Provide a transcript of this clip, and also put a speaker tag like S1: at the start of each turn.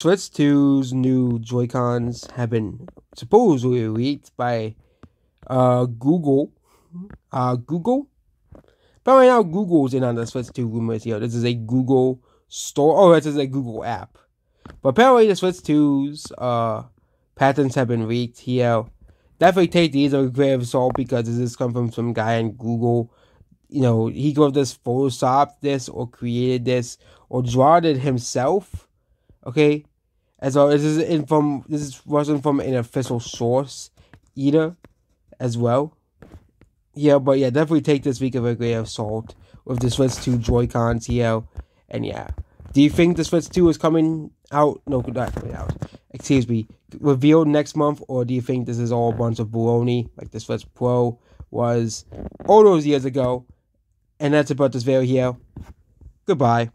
S1: Switch 2's new Joy-Cons have been supposedly leaked by uh, Google. Uh, Google? But right now, Google's in on the Switch 2 rumors here. This is a Google store. Oh, this is a Google app. But apparently, the Switch 2's uh, patents have been leaked here. Definitely take these with a grain of salt because this is come from some guy in Google. You know, he could have just photoshopped this or created this or drawn it himself. Okay? As well, this is in from this wasn't from an official source either, as well. Yeah, but yeah, definitely take this week of a grain of salt with the Switch 2 Joy-Cons here. And yeah. Do you think the Switch 2 is coming out? No, not coming out. Excuse me. Revealed next month, or do you think this is all a bunch of baloney, like the Switch Pro was all those years ago? And that's about this video here. Goodbye.